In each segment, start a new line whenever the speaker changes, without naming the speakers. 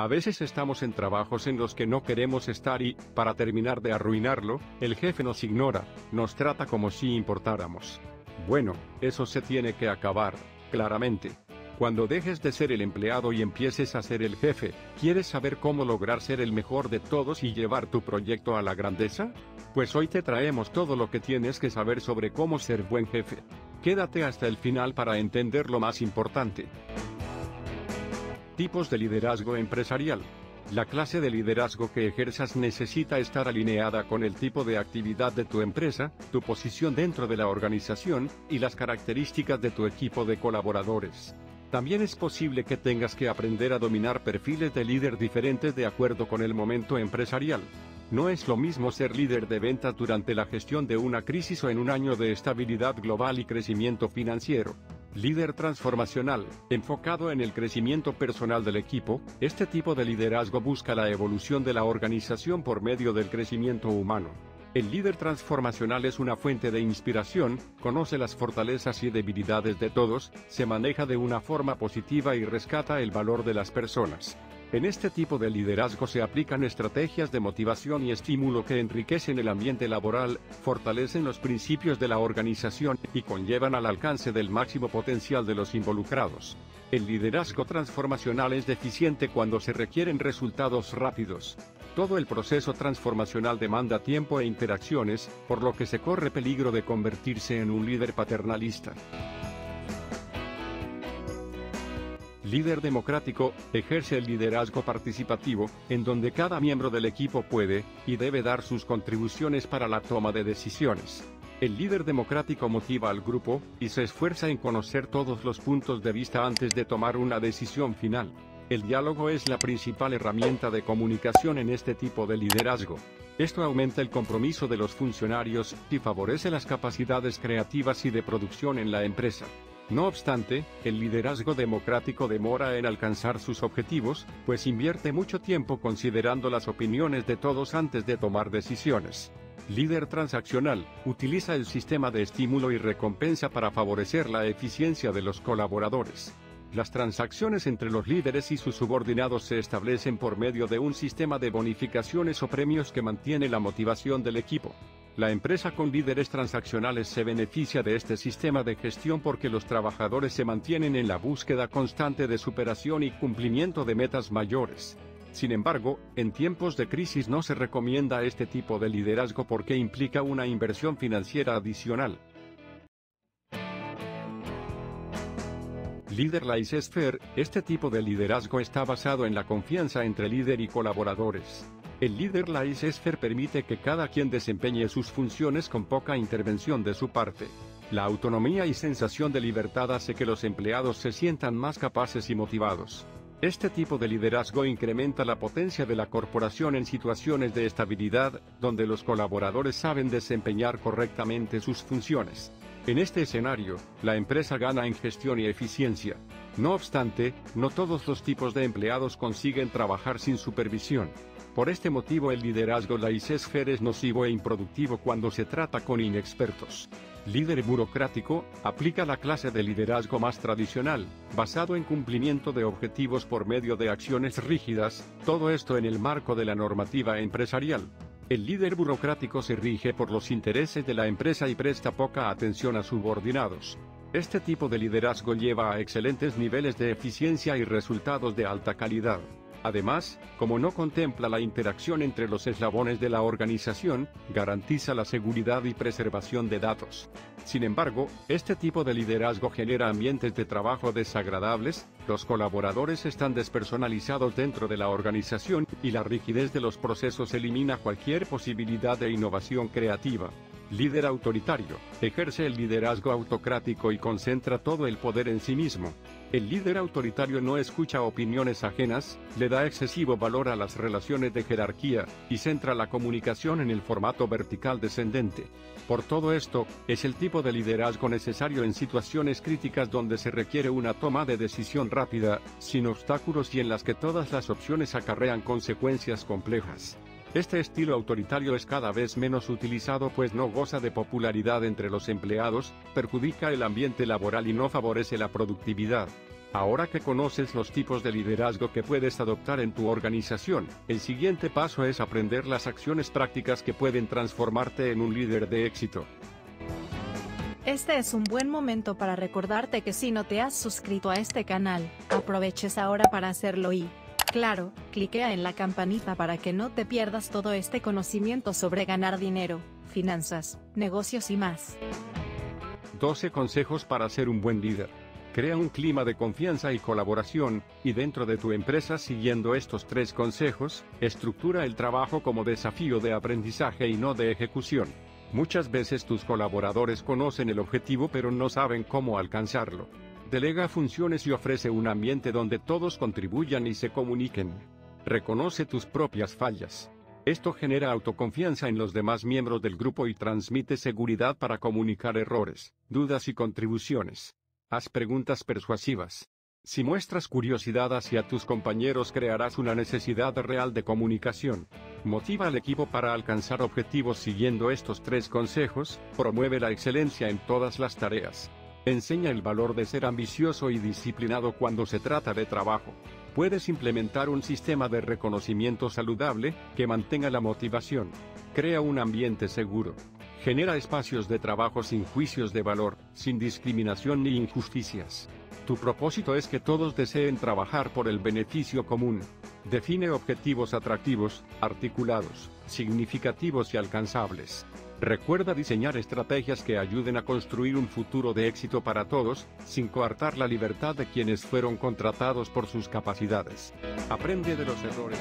A veces estamos en trabajos en los que no queremos estar y, para terminar de arruinarlo, el jefe nos ignora, nos trata como si importáramos. Bueno, eso se tiene que acabar, claramente. Cuando dejes de ser el empleado y empieces a ser el jefe, ¿quieres saber cómo lograr ser el mejor de todos y llevar tu proyecto a la grandeza? Pues hoy te traemos todo lo que tienes que saber sobre cómo ser buen jefe. Quédate hasta el final para entender lo más importante. Tipos de liderazgo empresarial. La clase de liderazgo que ejerzas necesita estar alineada con el tipo de actividad de tu empresa, tu posición dentro de la organización, y las características de tu equipo de colaboradores. También es posible que tengas que aprender a dominar perfiles de líder diferentes de acuerdo con el momento empresarial. No es lo mismo ser líder de ventas durante la gestión de una crisis o en un año de estabilidad global y crecimiento financiero. Líder transformacional, enfocado en el crecimiento personal del equipo, este tipo de liderazgo busca la evolución de la organización por medio del crecimiento humano. El líder transformacional es una fuente de inspiración, conoce las fortalezas y debilidades de todos, se maneja de una forma positiva y rescata el valor de las personas. En este tipo de liderazgo se aplican estrategias de motivación y estímulo que enriquecen el ambiente laboral, fortalecen los principios de la organización y conllevan al alcance del máximo potencial de los involucrados. El liderazgo transformacional es deficiente cuando se requieren resultados rápidos. Todo el proceso transformacional demanda tiempo e interacciones, por lo que se corre peligro de convertirse en un líder paternalista. Líder democrático, ejerce el liderazgo participativo, en donde cada miembro del equipo puede, y debe dar sus contribuciones para la toma de decisiones. El líder democrático motiva al grupo, y se esfuerza en conocer todos los puntos de vista antes de tomar una decisión final. El diálogo es la principal herramienta de comunicación en este tipo de liderazgo. Esto aumenta el compromiso de los funcionarios y favorece las capacidades creativas y de producción en la empresa. No obstante, el liderazgo democrático demora en alcanzar sus objetivos, pues invierte mucho tiempo considerando las opiniones de todos antes de tomar decisiones. Líder transaccional, utiliza el sistema de estímulo y recompensa para favorecer la eficiencia de los colaboradores. Las transacciones entre los líderes y sus subordinados se establecen por medio de un sistema de bonificaciones o premios que mantiene la motivación del equipo. La empresa con líderes transaccionales se beneficia de este sistema de gestión porque los trabajadores se mantienen en la búsqueda constante de superación y cumplimiento de metas mayores. Sin embargo, en tiempos de crisis no se recomienda este tipo de liderazgo porque implica una inversión financiera adicional. Líder laissez-faire, este tipo de liderazgo está basado en la confianza entre líder y colaboradores. El líder laissez-faire permite que cada quien desempeñe sus funciones con poca intervención de su parte. La autonomía y sensación de libertad hace que los empleados se sientan más capaces y motivados. Este tipo de liderazgo incrementa la potencia de la corporación en situaciones de estabilidad, donde los colaboradores saben desempeñar correctamente sus funciones. En este escenario, la empresa gana en gestión y eficiencia. No obstante, no todos los tipos de empleados consiguen trabajar sin supervisión. Por este motivo el liderazgo laissez-faire es nocivo e improductivo cuando se trata con inexpertos. Líder burocrático, aplica la clase de liderazgo más tradicional, basado en cumplimiento de objetivos por medio de acciones rígidas, todo esto en el marco de la normativa empresarial. El líder burocrático se rige por los intereses de la empresa y presta poca atención a subordinados. Este tipo de liderazgo lleva a excelentes niveles de eficiencia y resultados de alta calidad. Además, como no contempla la interacción entre los eslabones de la organización, garantiza la seguridad y preservación de datos. Sin embargo, este tipo de liderazgo genera ambientes de trabajo desagradables, los colaboradores están despersonalizados dentro de la organización, y la rigidez de los procesos elimina cualquier posibilidad de innovación creativa. Líder autoritario, ejerce el liderazgo autocrático y concentra todo el poder en sí mismo. El líder autoritario no escucha opiniones ajenas, le da excesivo valor a las relaciones de jerarquía, y centra la comunicación en el formato vertical descendente. Por todo esto, es el tipo de liderazgo necesario en situaciones críticas donde se requiere una toma de decisión rápida, sin obstáculos y en las que todas las opciones acarrean consecuencias complejas. Este estilo autoritario es cada vez menos utilizado pues no goza de popularidad entre los empleados, perjudica el ambiente laboral y no favorece la productividad. Ahora que conoces los tipos de liderazgo que puedes adoptar en tu organización, el siguiente paso es aprender las acciones prácticas que pueden transformarte en un líder de éxito.
Este es un buen momento para recordarte que si no te has suscrito a este canal, aproveches ahora para hacerlo y, claro, cliquea en la campanita para que no te pierdas todo este conocimiento sobre ganar dinero, finanzas, negocios y más.
12 consejos para ser un buen líder. Crea un clima de confianza y colaboración, y dentro de tu empresa siguiendo estos tres consejos, estructura el trabajo como desafío de aprendizaje y no de ejecución. Muchas veces tus colaboradores conocen el objetivo pero no saben cómo alcanzarlo. Delega funciones y ofrece un ambiente donde todos contribuyan y se comuniquen. Reconoce tus propias fallas. Esto genera autoconfianza en los demás miembros del grupo y transmite seguridad para comunicar errores, dudas y contribuciones. Haz preguntas persuasivas. Si muestras curiosidad hacia tus compañeros crearás una necesidad real de comunicación. Motiva al equipo para alcanzar objetivos siguiendo estos tres consejos, promueve la excelencia en todas las tareas. Enseña el valor de ser ambicioso y disciplinado cuando se trata de trabajo. Puedes implementar un sistema de reconocimiento saludable, que mantenga la motivación. Crea un ambiente seguro. Genera espacios de trabajo sin juicios de valor, sin discriminación ni injusticias. Tu propósito es que todos deseen trabajar por el beneficio común. Define objetivos atractivos, articulados, significativos y alcanzables. Recuerda diseñar estrategias que ayuden a construir un futuro de éxito para todos, sin coartar la libertad de quienes fueron contratados por sus capacidades. Aprende de los errores.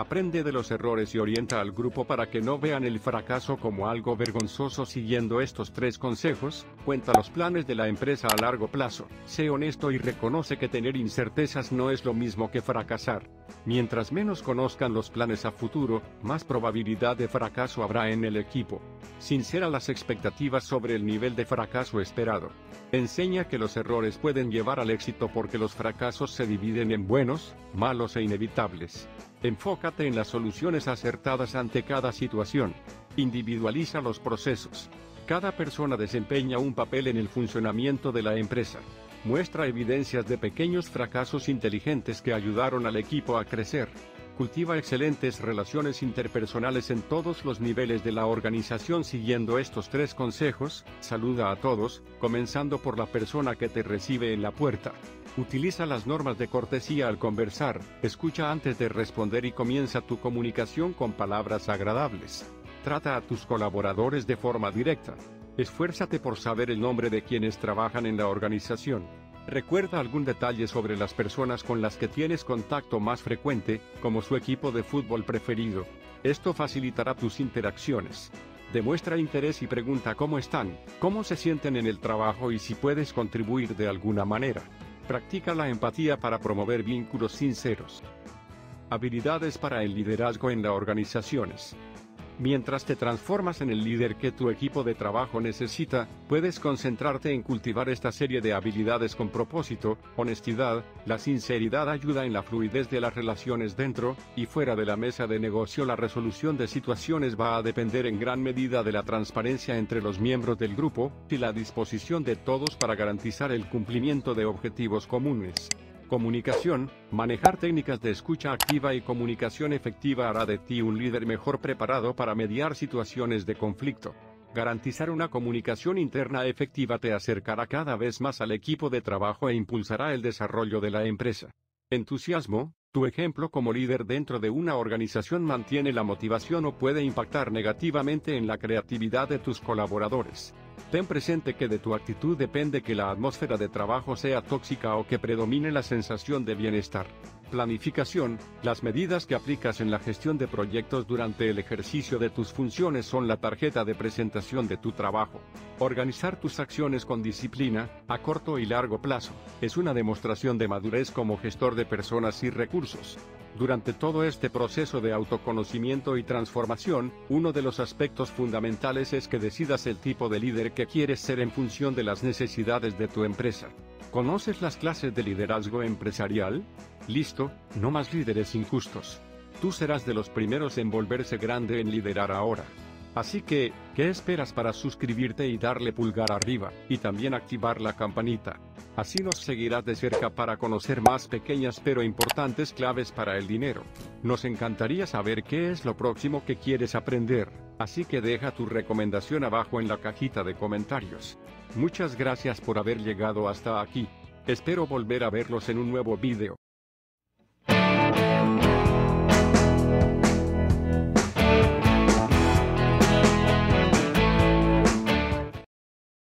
Aprende de los errores y orienta al grupo para que no vean el fracaso como algo vergonzoso siguiendo estos tres consejos, cuenta los planes de la empresa a largo plazo, sé honesto y reconoce que tener incertezas no es lo mismo que fracasar. Mientras menos conozcan los planes a futuro, más probabilidad de fracaso habrá en el equipo. Sincera las expectativas sobre el nivel de fracaso esperado. Enseña que los errores pueden llevar al éxito porque los fracasos se dividen en buenos, malos e inevitables. Enfócate en las soluciones acertadas ante cada situación. Individualiza los procesos. Cada persona desempeña un papel en el funcionamiento de la empresa. Muestra evidencias de pequeños fracasos inteligentes que ayudaron al equipo a crecer. Cultiva excelentes relaciones interpersonales en todos los niveles de la organización siguiendo estos tres consejos. Saluda a todos, comenzando por la persona que te recibe en la puerta. Utiliza las normas de cortesía al conversar, escucha antes de responder y comienza tu comunicación con palabras agradables. Trata a tus colaboradores de forma directa. Esfuérzate por saber el nombre de quienes trabajan en la organización. Recuerda algún detalle sobre las personas con las que tienes contacto más frecuente, como su equipo de fútbol preferido. Esto facilitará tus interacciones. Demuestra interés y pregunta cómo están, cómo se sienten en el trabajo y si puedes contribuir de alguna manera. Practica la empatía para promover vínculos sinceros. Habilidades para el liderazgo en las organizaciones. Mientras te transformas en el líder que tu equipo de trabajo necesita, puedes concentrarte en cultivar esta serie de habilidades con propósito, honestidad, la sinceridad ayuda en la fluidez de las relaciones dentro y fuera de la mesa de negocio. La resolución de situaciones va a depender en gran medida de la transparencia entre los miembros del grupo y la disposición de todos para garantizar el cumplimiento de objetivos comunes. Comunicación, manejar técnicas de escucha activa y comunicación efectiva hará de ti un líder mejor preparado para mediar situaciones de conflicto. Garantizar una comunicación interna efectiva te acercará cada vez más al equipo de trabajo e impulsará el desarrollo de la empresa. Entusiasmo, tu ejemplo como líder dentro de una organización mantiene la motivación o puede impactar negativamente en la creatividad de tus colaboradores. Ten presente que de tu actitud depende que la atmósfera de trabajo sea tóxica o que predomine la sensación de bienestar. Planificación, las medidas que aplicas en la gestión de proyectos durante el ejercicio de tus funciones son la tarjeta de presentación de tu trabajo. Organizar tus acciones con disciplina, a corto y largo plazo, es una demostración de madurez como gestor de personas y recursos. Durante todo este proceso de autoconocimiento y transformación, uno de los aspectos fundamentales es que decidas el tipo de líder que quieres ser en función de las necesidades de tu empresa. ¿Conoces las clases de liderazgo empresarial? Listo, no más líderes injustos. Tú serás de los primeros en volverse grande en liderar ahora. Así que, ¿qué esperas para suscribirte y darle pulgar arriba, y también activar la campanita? Así nos seguirás de cerca para conocer más pequeñas pero importantes claves para el dinero. Nos encantaría saber qué es lo próximo que quieres aprender, así que deja tu recomendación abajo en la cajita de comentarios. Muchas gracias por haber llegado hasta aquí. Espero volver a verlos en un nuevo video.